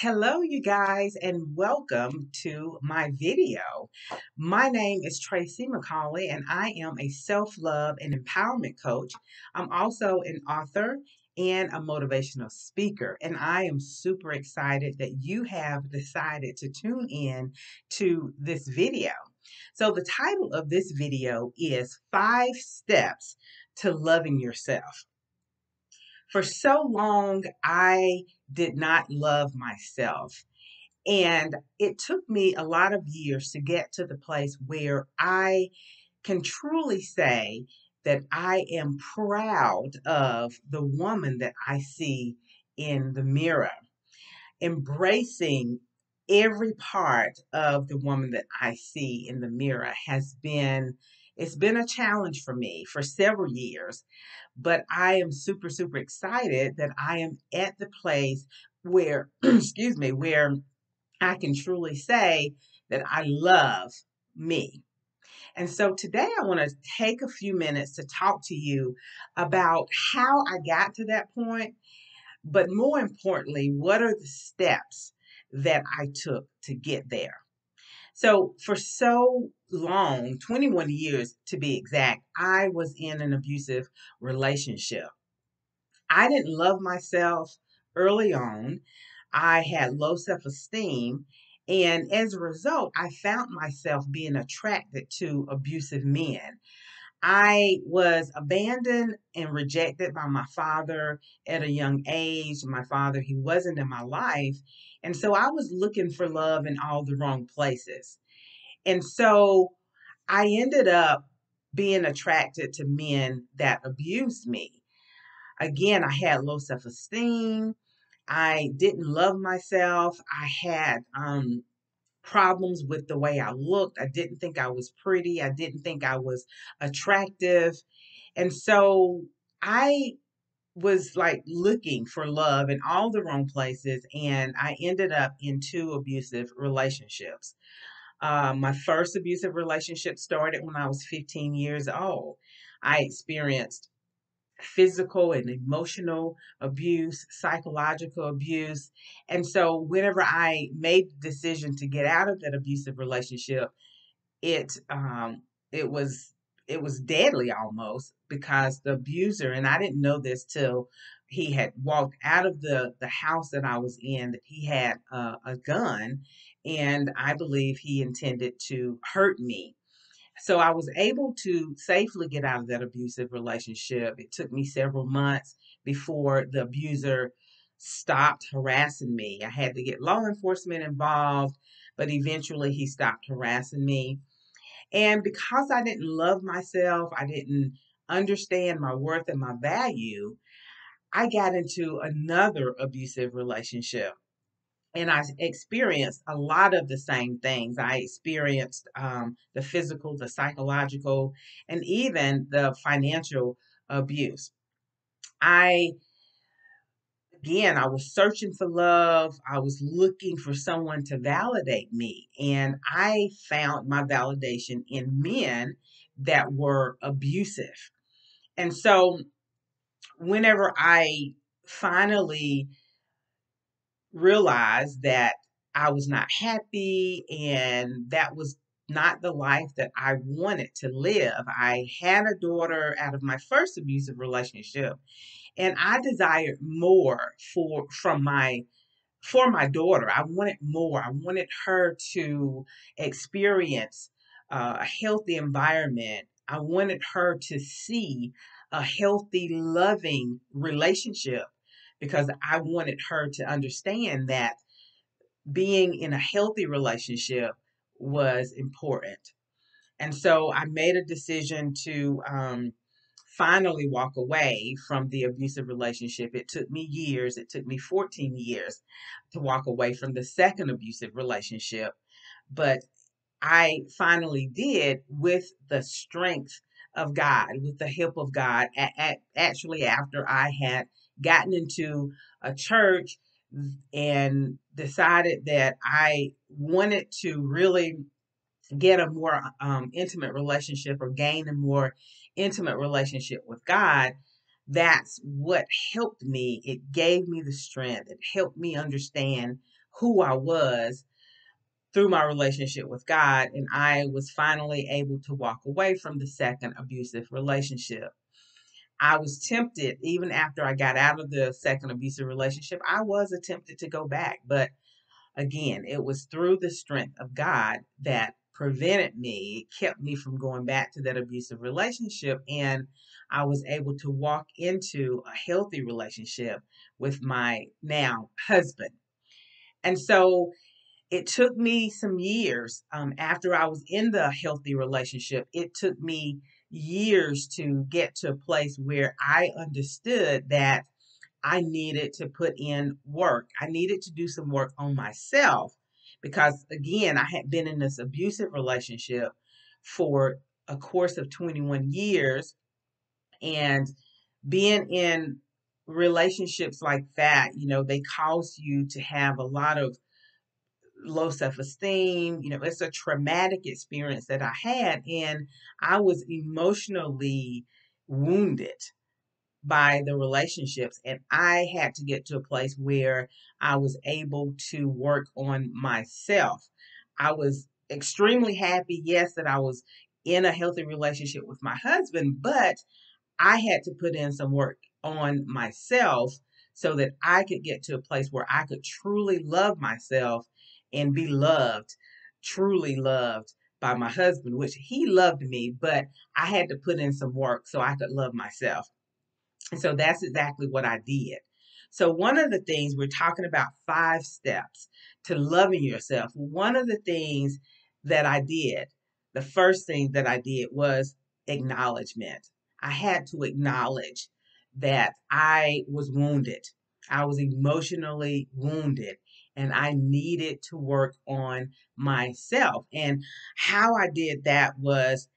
Hello, you guys, and welcome to my video. My name is Tracy McCauley, and I am a self love and empowerment coach. I'm also an author and a motivational speaker, and I am super excited that you have decided to tune in to this video. So, the title of this video is Five Steps to Loving Yourself. For so long, I did not love myself. And it took me a lot of years to get to the place where I can truly say that I am proud of the woman that I see in the mirror, embracing every part of the woman that I see in the mirror has been it's been a challenge for me for several years but I am super, super excited that I am at the place where, excuse me, where I can truly say that I love me. And so today I want to take a few minutes to talk to you about how I got to that point, but more importantly, what are the steps that I took to get there. So, for so long 21 years to be exact I was in an abusive relationship. I didn't love myself early on, I had low self esteem. And as a result, I found myself being attracted to abusive men. I was abandoned and rejected by my father at a young age. My father, he wasn't in my life. And so I was looking for love in all the wrong places. And so I ended up being attracted to men that abused me. Again, I had low self esteem. I didn't love myself. I had um, problems with the way I looked. I didn't think I was pretty. I didn't think I was attractive. And so I was like looking for love in all the wrong places. And I ended up in two abusive relationships. Uh, my first abusive relationship started when I was 15 years old. I experienced physical and emotional abuse, psychological abuse. And so whenever I made the decision to get out of that abusive relationship, it um it was it was deadly almost because the abuser and I didn't know this till he had walked out of the the house that I was in that he had a gun and I believe he intended to hurt me. So I was able to safely get out of that abusive relationship. It took me several months before the abuser stopped harassing me. I had to get law enforcement involved, but eventually he stopped harassing me. And because I didn't love myself, I didn't understand my worth and my value, I got into another abusive relationship and I experienced a lot of the same things. I experienced um, the physical, the psychological, and even the financial abuse. I, again, I was searching for love. I was looking for someone to validate me. And I found my validation in men that were abusive. And so, whenever I finally realized that I was not happy and that was not the life that I wanted to live. I had a daughter out of my first abusive relationship and I desired more for from my for my daughter. I wanted more. I wanted her to experience uh, a healthy environment. I wanted her to see a healthy, loving relationship because I wanted her to understand that being in a healthy relationship was important. And so I made a decision to um, finally walk away from the abusive relationship. It took me years, it took me 14 years to walk away from the second abusive relationship. But I finally did with the strength of God, with the help of God, actually, after I had gotten into a church and decided that I wanted to really get a more um, intimate relationship or gain a more intimate relationship with God, that's what helped me. It gave me the strength. It helped me understand who I was through my relationship with God, and I was finally able to walk away from the second abusive relationship. I was tempted, even after I got out of the second abusive relationship, I was tempted to go back. But again, it was through the strength of God that prevented me, kept me from going back to that abusive relationship. And I was able to walk into a healthy relationship with my now husband. And so it took me some years um, after I was in the healthy relationship. It took me years to get to a place where I understood that I needed to put in work. I needed to do some work on myself because, again, I had been in this abusive relationship for a course of 21 years. And being in relationships like that, you know, they cause you to have a lot of low self esteem. You know, it's a traumatic experience that I had, and I was emotionally wounded by the relationships. And I had to get to a place where I was able to work on myself. I was extremely happy, yes, that I was in a healthy relationship with my husband, but I had to put in some work on myself so that I could get to a place where I could truly love myself and be loved, truly loved by my husband, which he loved me, but I had to put in some work so I could love myself. And so that's exactly what I did. So, one of the things we're talking about five steps to loving yourself. One of the things that I did, the first thing that I did was acknowledgement. I had to acknowledge that I was wounded. I was emotionally wounded and I needed to work on myself. And how I did that was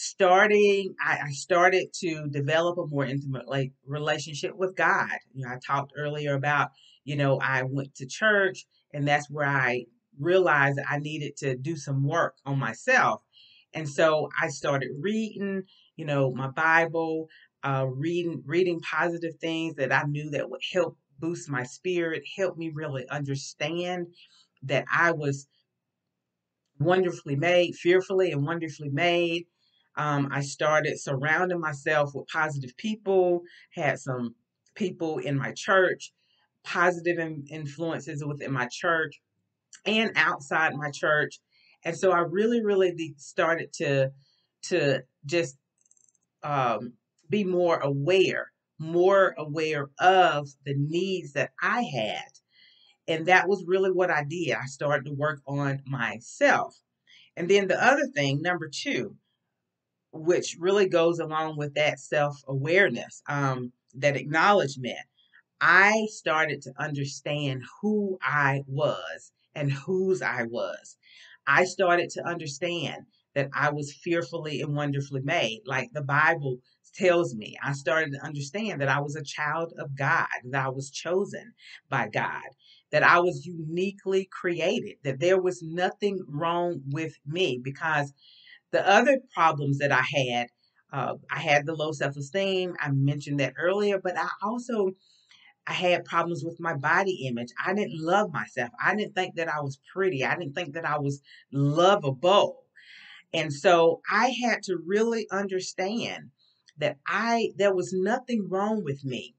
starting I, started to develop a more intimate like relationship with god you know i talked earlier about you know i went to church and that's where i realized i needed to do some work on myself and so i started reading you know my bible uh, reading reading positive things that i knew that would help boost my spirit help me really understand that i was wonderfully made fearfully and wonderfully made um, I started surrounding myself with positive people, had some people in my church, positive in, influences within my church and outside my church. And so I really, really started to to just um, be more aware, more aware of the needs that I had. And that was really what I did. I started to work on myself. And then the other thing, number two, which really goes along with that self awareness, um, that acknowledgement. I started to understand who I was and whose I was. I started to understand that I was fearfully and wonderfully made, like the Bible tells me. I started to understand that I was a child of God, that I was chosen by God, that I was uniquely created, that there was nothing wrong with me because the other problems that I had, uh, I had the low self esteem. I mentioned that earlier, but I also I had problems with my body image. I didn't love myself. I didn't think that I was pretty. I didn't think that I was lovable. And so I had to really understand that I there was nothing wrong with me.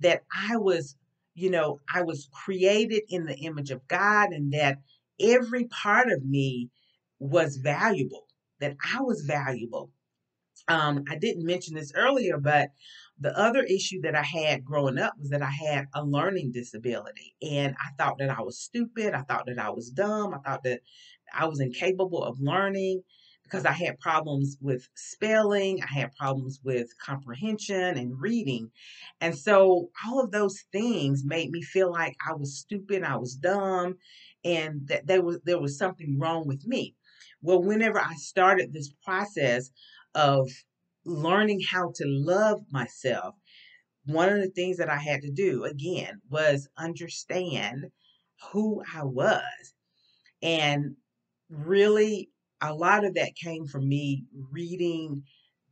That I was, you know, I was created in the image of God and that every part of me was valuable that I was valuable. Um, I didn't mention this earlier, but the other issue that I had growing up was that I had a learning disability. And I thought that I was stupid. I thought that I was dumb. I thought that I was incapable of learning because I had problems with spelling, I had problems with comprehension and reading. And so all of those things made me feel like I was stupid, I was dumb, and that there was there was something wrong with me. Well, whenever I started this process of learning how to love myself, one of the things that I had to do again was understand who I was. And really, a lot of that came from me reading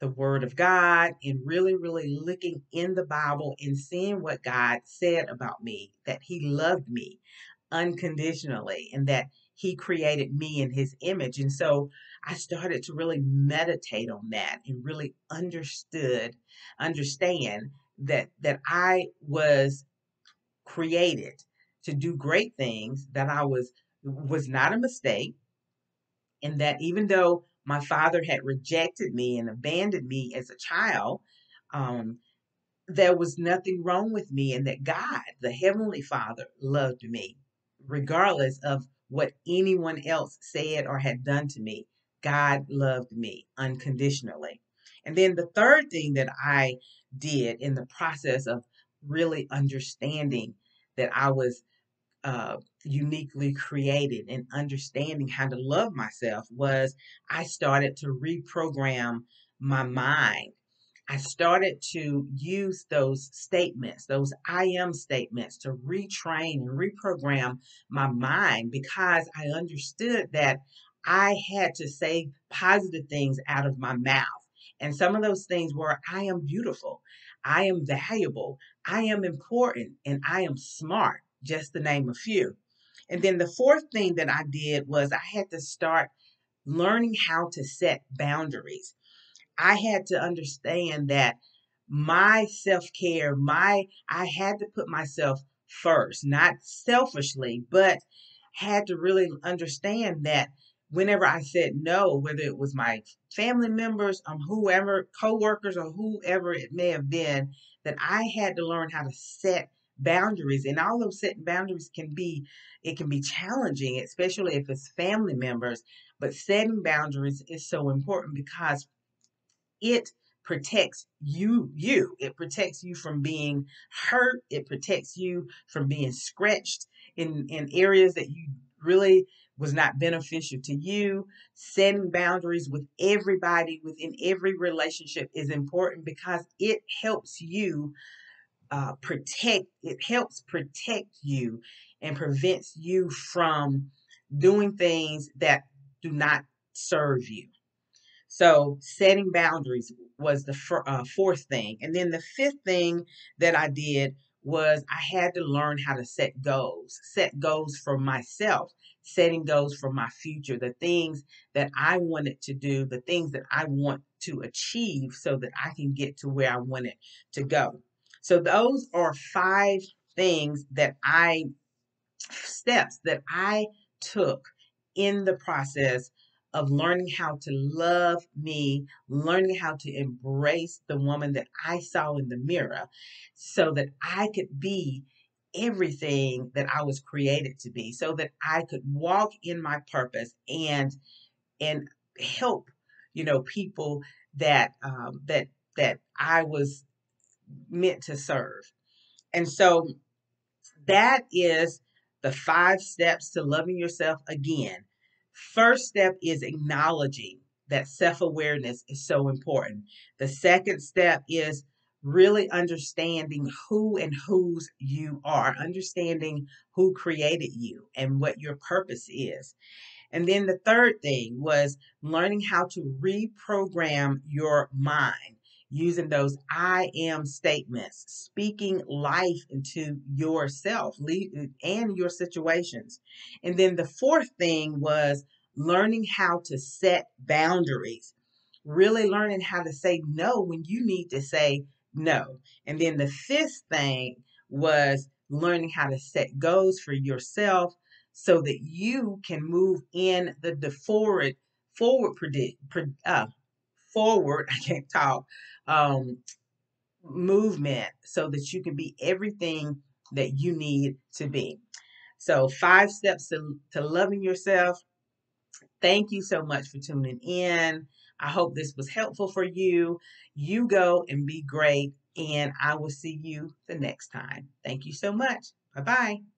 the Word of God and really, really looking in the Bible and seeing what God said about me, that He loved me unconditionally and that He created me in His image. And so I started to really meditate on that and really understood, understand that that I was created to do great things, that I was was not a mistake, and that even though my father had rejected me and abandoned me as a child, um, there was nothing wrong with me, and that God, the Heavenly Father, loved me, regardless of what anyone else said or had done to me. God loved me unconditionally. And then the third thing that I did in the process of really understanding that I was uh, uniquely created and understanding how to love myself was I started to reprogram my mind. I started to use those statements, those I am statements, to retrain and reprogram my mind because I understood that I had to say positive things out of my mouth. And some of those things were I am beautiful, I am valuable, I am important, and I am smart, just to name a few. And then the fourth thing that I did was I had to start learning how to set boundaries. I had to understand that my self-care, my I had to put myself first, not selfishly, but had to really understand that whenever I said no, whether it was my family members, um, whoever, coworkers, or whoever it may have been, that I had to learn how to set boundaries. And all those setting boundaries can be, it can be challenging, especially if it's family members. But setting boundaries is so important because it protects you you it protects you from being hurt it protects you from being scratched in in areas that you really was not beneficial to you. Setting boundaries with everybody within every relationship is important because it helps you uh, protect, it helps protect you and prevents you from doing things that do not serve you. So, setting boundaries was the uh, fourth thing. And then the fifth thing that I did was I had to learn how to set goals, set goals for myself, setting goals for my future, the things that I wanted to do, the things that I want to achieve so that I can get to where I wanted to go. So those are five things that I steps that I took in the process of learning how to love me, learning how to embrace the woman that I saw in the mirror so that I could be everything that I was created to be so that I could walk in my purpose and and help you know people that um, that that I was meant to serve. And so that is the five steps to loving yourself again. First step is acknowledging that self awareness is so important. The second step is really understanding who and whose you are, understanding who created you and what your purpose is. And then the third thing was learning how to reprogram your mind using those I am statements, speaking life into yourself and your situations. And then the fourth thing was learning how to set boundaries, really learning how to say no when you need to say no. And then the fifth thing was learning how to set goals for yourself so that you can move in the, the forward forward predict uh, forward I can't talk um, movement so that you can be everything that you need to be. So, five steps to, to loving yourself. Thank you so much for tuning in. I hope this was helpful for you. You go and be great, and I will see you the next time. Thank you so much. Bye bye.